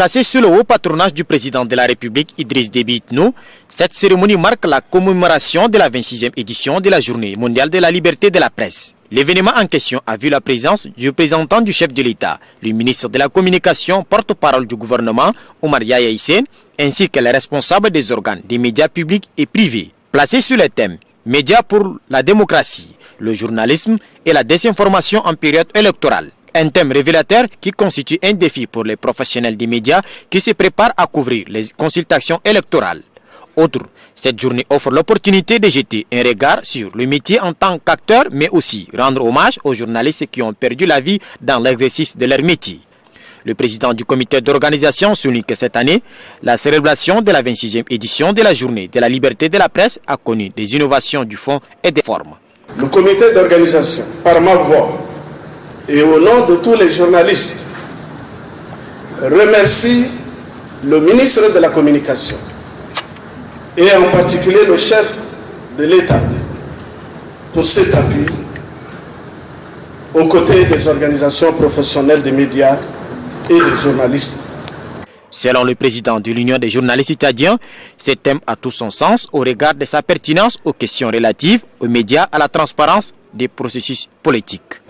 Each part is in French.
Placée sous le haut patronage du président de la République Idriss Déby Itno, cette cérémonie marque la commémoration de la 26e édition de la Journée mondiale de la liberté de la presse. L'événement en question a vu la présence du représentant du chef de l'État, le ministre de la Communication, porte-parole du gouvernement, Omar Yaya ainsi que les responsables des organes des médias publics et privés. Placés sur le thème Médias pour la démocratie, le journalisme et la désinformation en période électorale. Un thème révélateur qui constitue un défi pour les professionnels des médias qui se préparent à couvrir les consultations électorales. Autre, cette journée offre l'opportunité de jeter un regard sur le métier en tant qu'acteur, mais aussi rendre hommage aux journalistes qui ont perdu la vie dans l'exercice de leur métier. Le président du comité d'organisation souligne que cette année, la célébration de la 26e édition de la journée de la liberté de la presse a connu des innovations du fond et des formes. Le comité d'organisation, par ma voix et au nom de tous les journalistes, remercie le ministre de la Communication et en particulier le chef de l'État pour cet appui aux côtés des organisations professionnelles des médias et des journalistes. Selon le président de l'Union des journalistes italiens, ce thème a tout son sens au regard de sa pertinence aux questions relatives aux médias, à la transparence des processus politiques.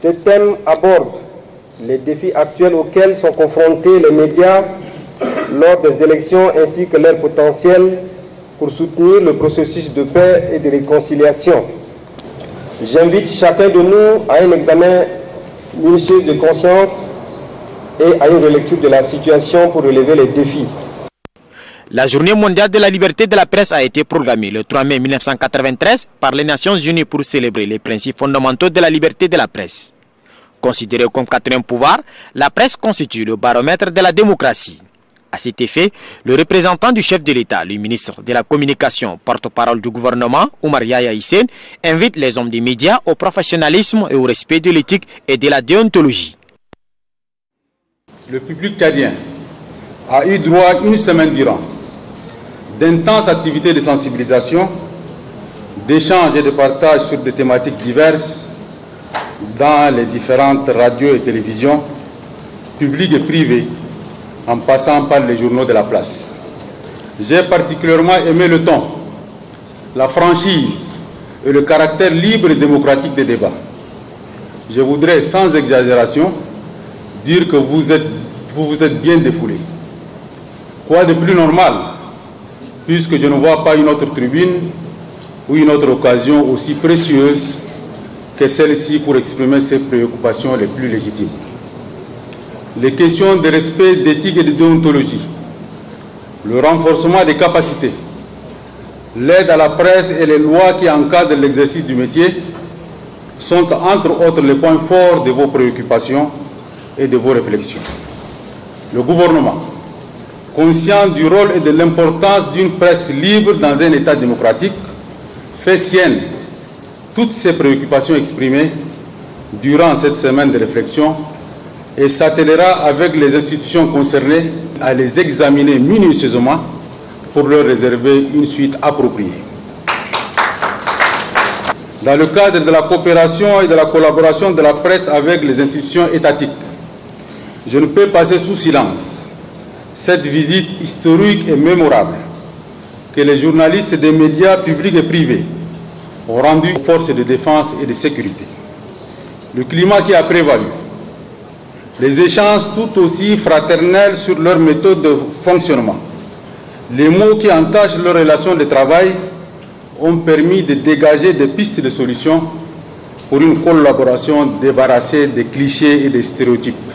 Ce thème aborde les défis actuels auxquels sont confrontés les médias lors des élections ainsi que leur potentiel pour soutenir le processus de paix et de réconciliation. J'invite chacun de nous à un examen minutieux de conscience et à une relecture de la situation pour relever les défis. La journée mondiale de la liberté de la presse a été programmée le 3 mai 1993 par les Nations Unies pour célébrer les principes fondamentaux de la liberté de la presse. Considérée comme quatrième pouvoir, la presse constitue le baromètre de la démocratie. À cet effet, le représentant du chef de l'État, le ministre de la Communication, porte-parole du gouvernement, Oumar Yaya Hissène, invite les hommes des médias au professionnalisme et au respect de l'éthique et de la déontologie. Le public tchadien a eu droit une semaine durant d'intenses activités de sensibilisation, d'échanges et de partage sur des thématiques diverses dans les différentes radios et télévisions, publiques et privées, en passant par les journaux de la place. J'ai particulièrement aimé le ton, la franchise et le caractère libre et démocratique des débats. Je voudrais, sans exagération, dire que vous vous, vous êtes bien défoulé. Quoi de plus normal, puisque je ne vois pas une autre tribune ou une autre occasion aussi précieuse que celle-ci pour exprimer ses préoccupations les plus légitimes. Les questions de respect, d'éthique et de déontologie, le renforcement des capacités, l'aide à la presse et les lois qui encadrent l'exercice du métier sont entre autres les points forts de vos préoccupations et de vos réflexions. Le gouvernement, conscient du rôle et de l'importance d'une presse libre dans un État démocratique, fait sienne toutes ces préoccupations exprimées durant cette semaine de réflexion et s'attellera avec les institutions concernées à les examiner minutieusement pour leur réserver une suite appropriée. Dans le cadre de la coopération et de la collaboration de la presse avec les institutions étatiques, je ne peux passer sous silence cette visite historique et mémorable que les journalistes des médias publics et privés ont rendu aux forces de défense et de sécurité. Le climat qui a prévalu, les échanges tout aussi fraternels sur leur méthode de fonctionnement, les mots qui entachent leur relation de travail ont permis de dégager des pistes de solutions pour une collaboration débarrassée des clichés et des stéréotypes.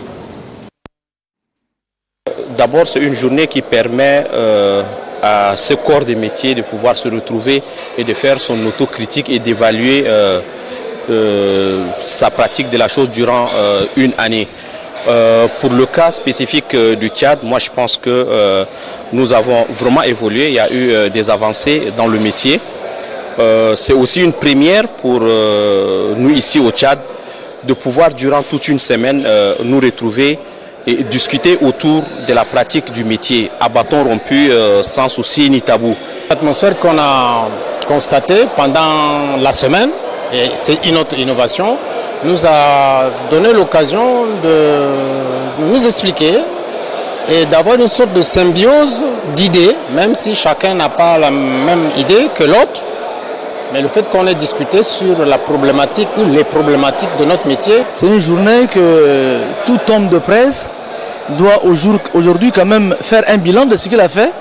C'est une journée qui permet euh, à ce corps de métier de pouvoir se retrouver et de faire son autocritique et d'évaluer euh, euh, sa pratique de la chose durant une année. pour le cas spécifique du Tchad, moi je pense que nous avons vraiment évolué, il y a eu des avancées dans le métier. c'est aussi une première pour nous ici au Tchad de pouvoir durant toute une semaine nous retrouver et discuter autour de la pratique du métier à bâton rompu sans souci ni tabou. L'atmosphère qu'on a constatée pendant la semaine, et c'est une autre innovation, nous a donné l'occasion de nous expliquer et d'avoir une sorte de symbiose d'idées, même si chacun n'a pas la même idée que l'autre. Mais le fait qu'on ait discuté sur la problématique ou les problématiques de notre métier. C'est une journée que tout homme de presse doit aujourd'hui quand même faire un bilan de ce qu'il a fait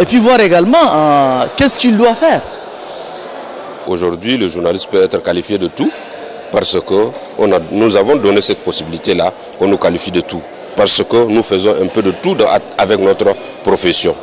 et puis voir également euh, qu'est-ce qu'il doit faire. Aujourd'hui, le journaliste peut être qualifié de tout parce que on a, nous avons donné cette possibilité-là qu'on nous qualifie de tout. Parce que nous faisons un peu de tout avec notre profession.